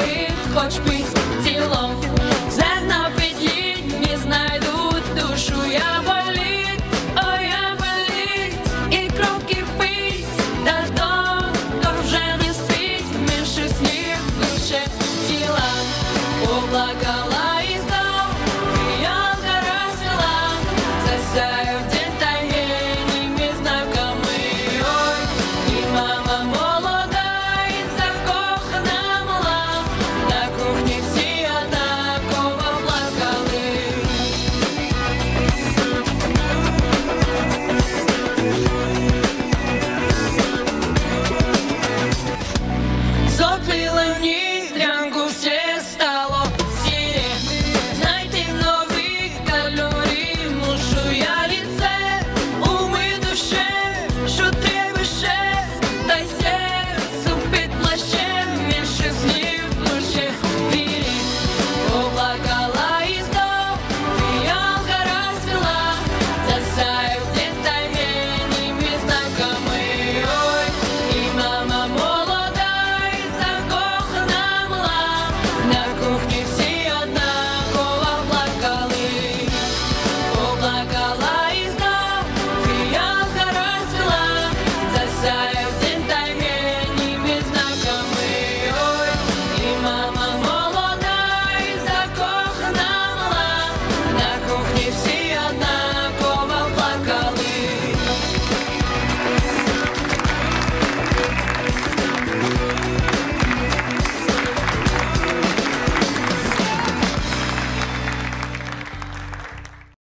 гори, хоч під тілом, Зерна не знайдуть душу я. мне дранку все